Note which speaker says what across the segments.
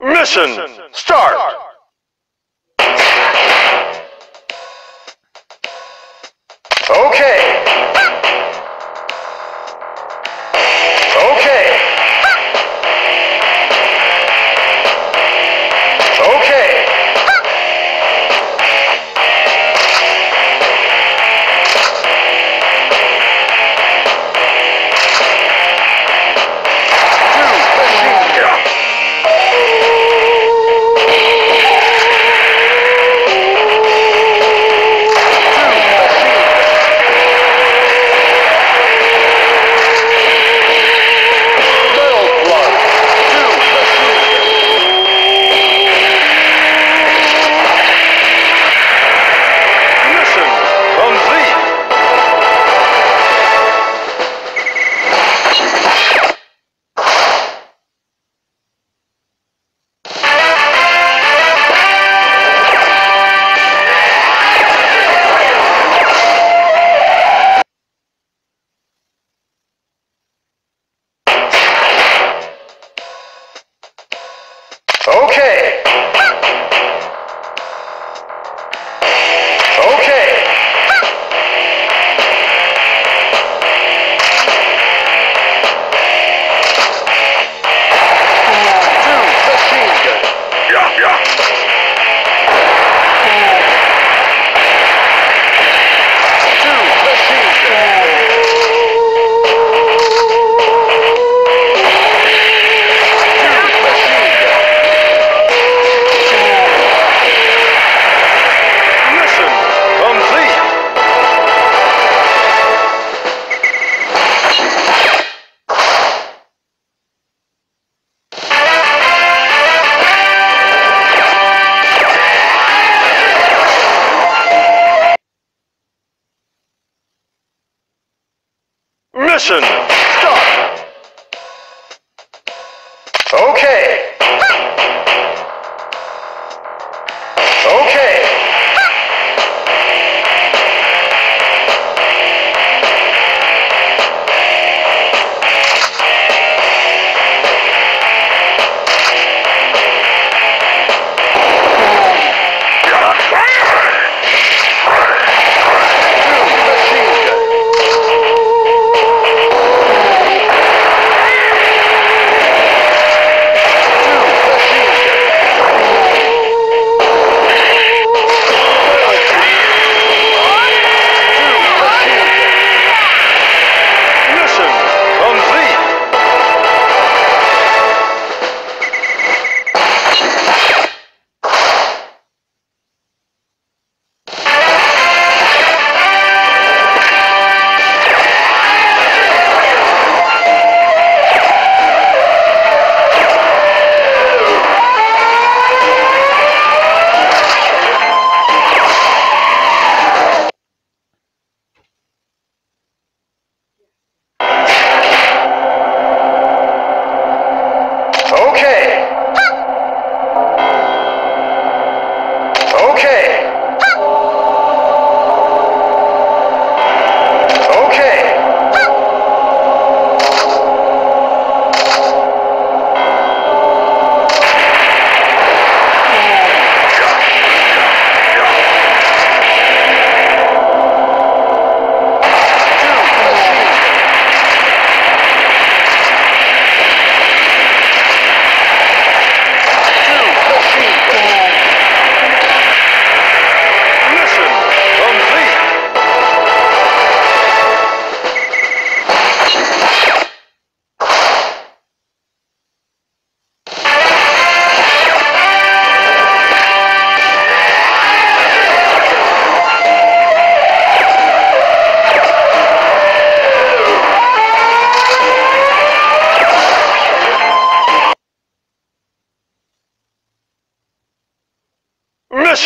Speaker 1: Mission start! Mission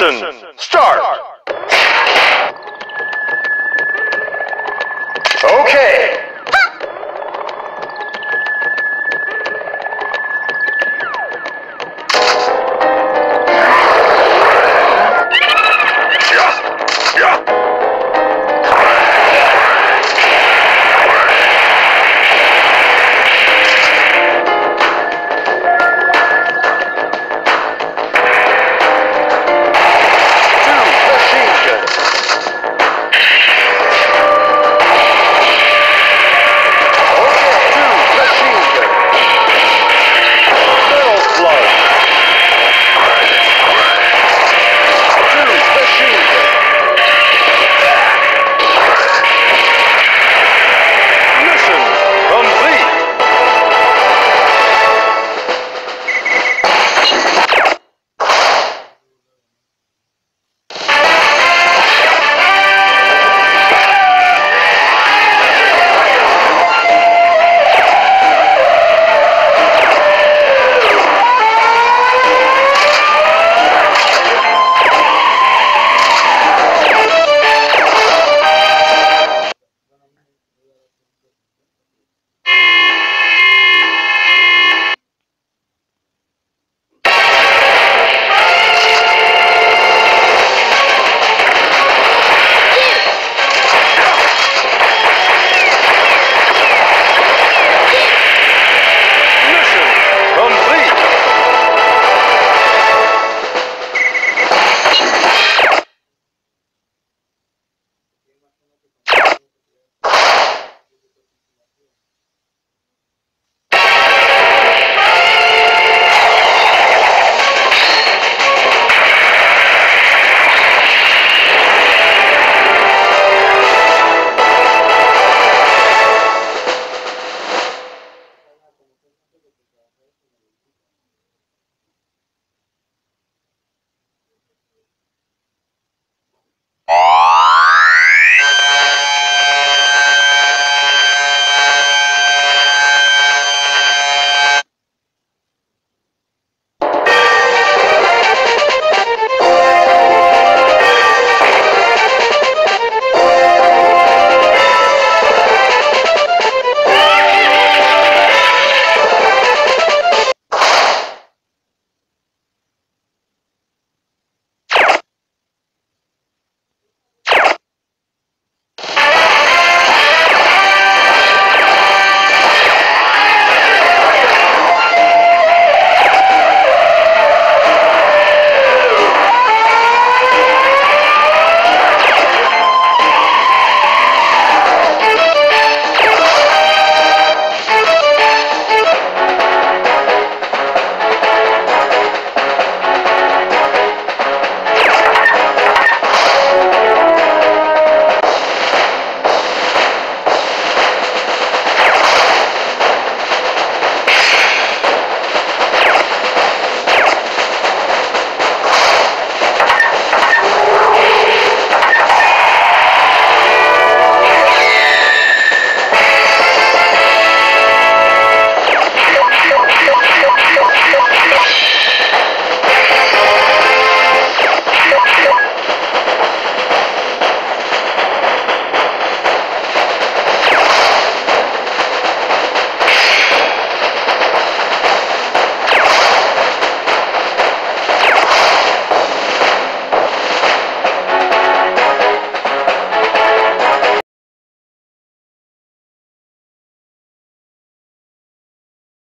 Speaker 1: Mission start.